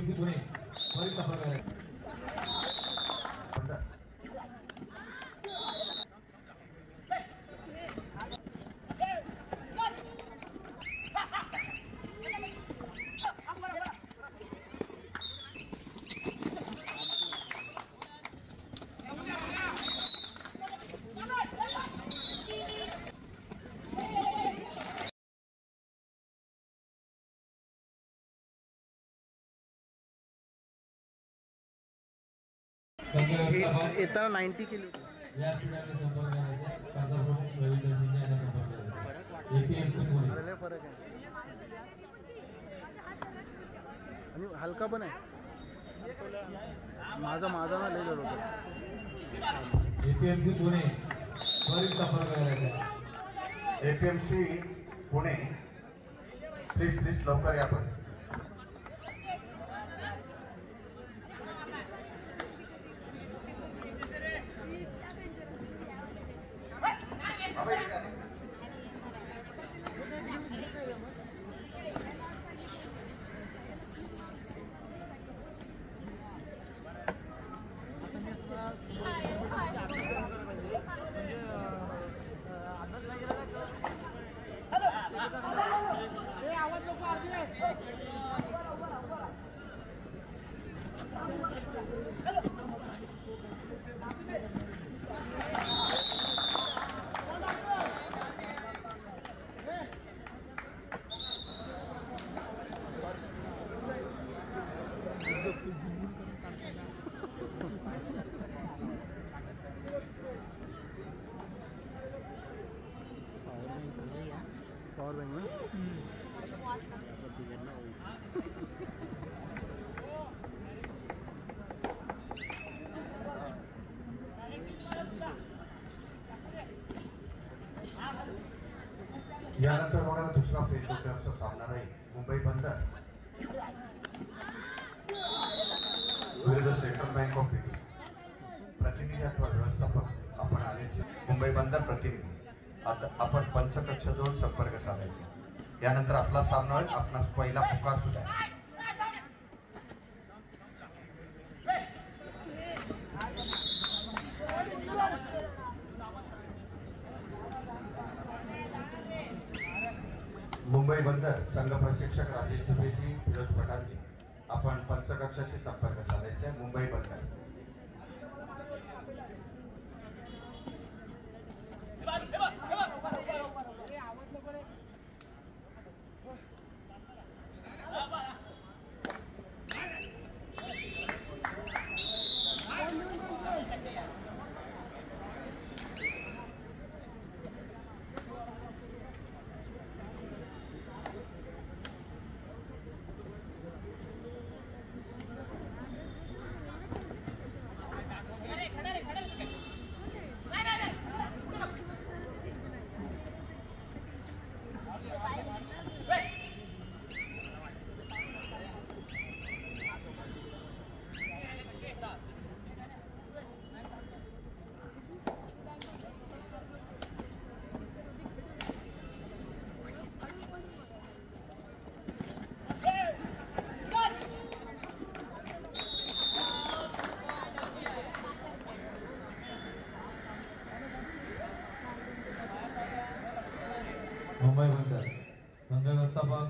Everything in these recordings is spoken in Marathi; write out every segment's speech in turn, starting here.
एपीएमसी पुणे त्वरित संपर्क येताना नाईन्टी केली होती. या स्टुडिओने संपर्क करायचा. स्पर्धा प्रमुख रवींद्र सिंह यांना संपर्क करायचा. एपीएमसी पुणे अरे लय फरक आहे. आणि हलका पण आहे. माझा माझा ना लय जड होता. एपीएमसी पुणे त्वरित संपर्क करायचा. A P M C Pune please please लवकर या पण. यानंतर होणारा दुसरा फेसबुकचा सामना राहील. मुंबई बंदर. विरुद्ध सेंट्रल बँक ऑफ इंडिया प्रतिनिधी अथवा व्यवस्थापक आपण आल्याचे मुंबई बंदर प्रतिनिधी. आता आपण पंचकक्षाजवळ संपर्क साधायचा. यानंतर आपला सामना आपणास पहिला पुकार सुद्धा मुंबई बंदर संघ प्रशिक्षक राजेश दुबेजी फिरोज पटांजी आपण पंचकक्षाशी संपर्क साधायचे मुंबई बंदर. मुंबई बंदर संघ व्यवस्थापक.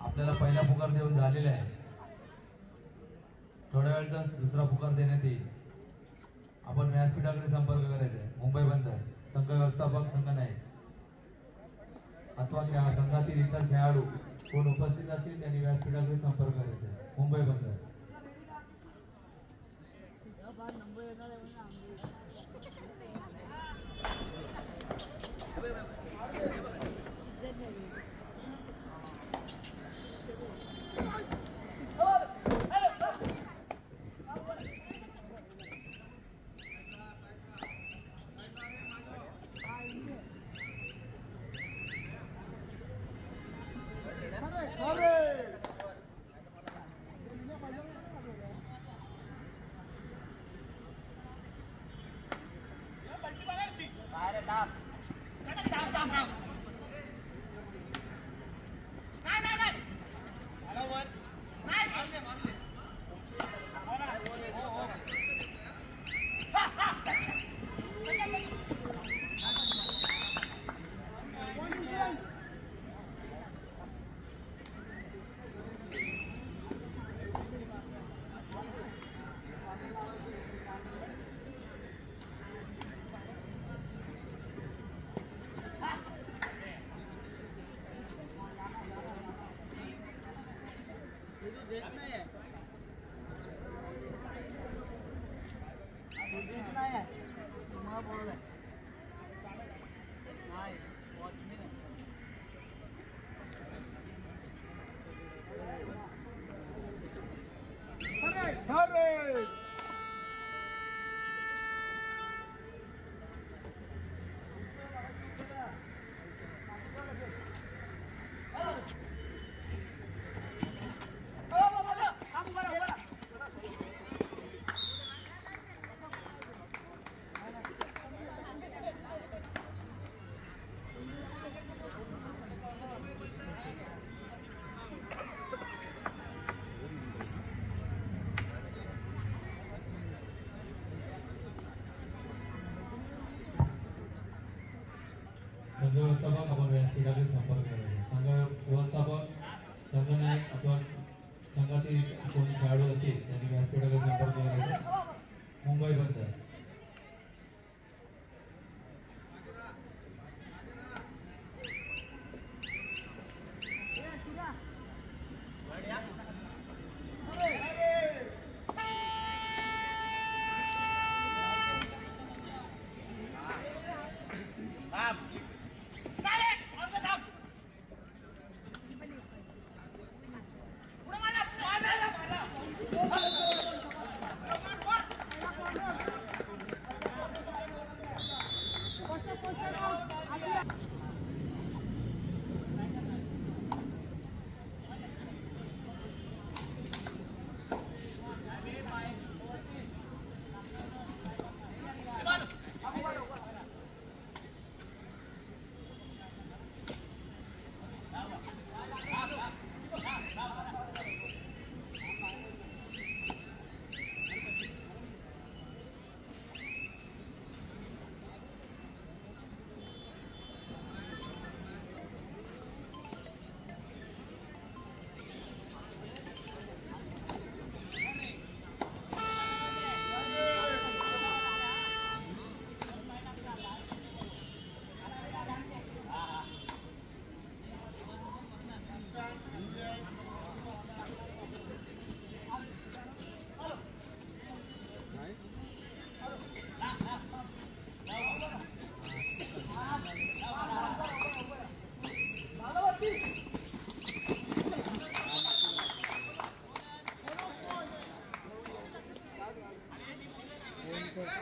आपल्याला पहिला पुकार देऊन झालेला आहे. थोड्या वेळातच दुसरा पुकार देण्यात येईल. आपण व्यासपीठाकडे संपर्क करायचा आहे. मुंबई बंदर संघ व्यवस्थापक संघ नाही अथवा संघातील इतर खेळाडू कोण उपस्थित असतील त्यांनी व्यासपीठाकडे संपर्क करायचा आहे. मुंबई बंदर down, down. नाही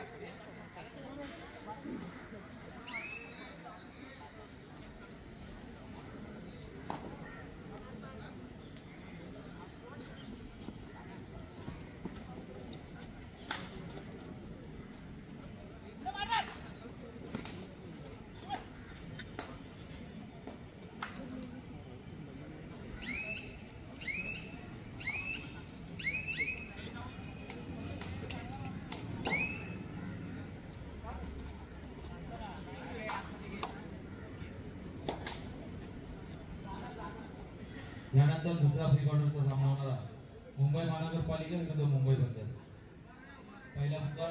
Yeah. यानंतर दुसरा प्री क्वार्टरचा सामना होणार आहे. मुंबई महानगरपालिका विरुद्ध मुंबई बंदर पहिला मुद्दा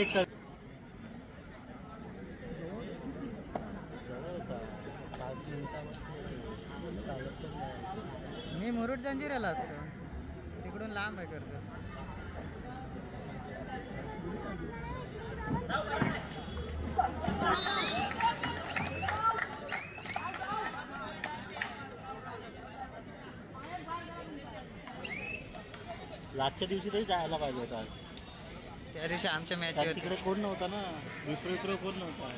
चेक कर मी मुरुड जंजिराला असतो. तिकडून लांब आहे कर्ज. लास्टच्या दिवशी तरी जायला पाहिजे होतं आज. त्या दिवशी आमच्या मॅच तिकडे कोण नव्हता ना? विप्रो विप्रो कोण नव्हता?